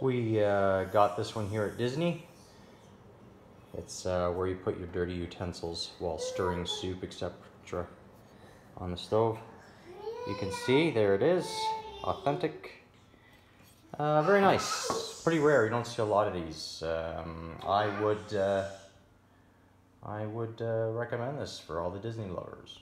We uh, got this one here at Disney. It's uh, where you put your dirty utensils while stirring soup, etc. on the stove. You can see, there it is, authentic. Uh, very nice, pretty rare, you don't see a lot of these. Um, I would, uh, I would uh, recommend this for all the Disney lovers.